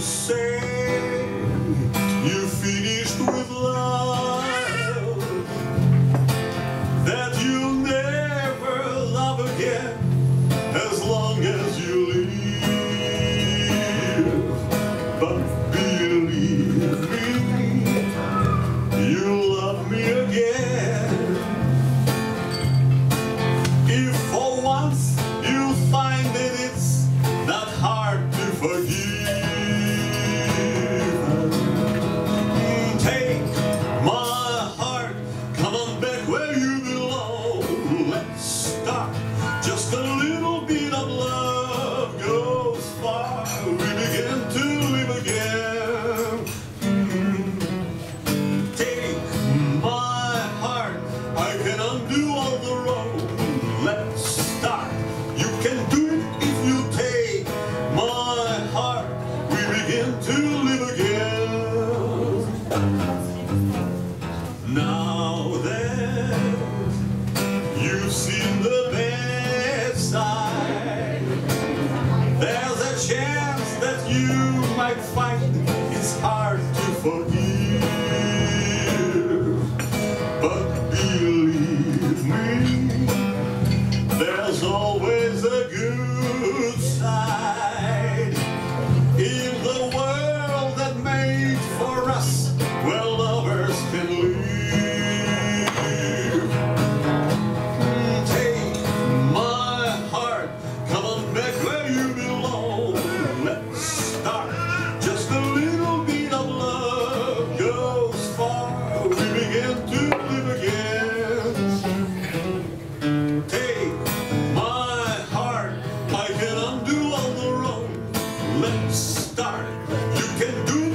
say you finished with love that you'll never love again as long as you live. But believe me you love me again. Now that you've seen the bad side, there's a chance that you might find it's hard to forgive. But believe me, there's always a good started. You can do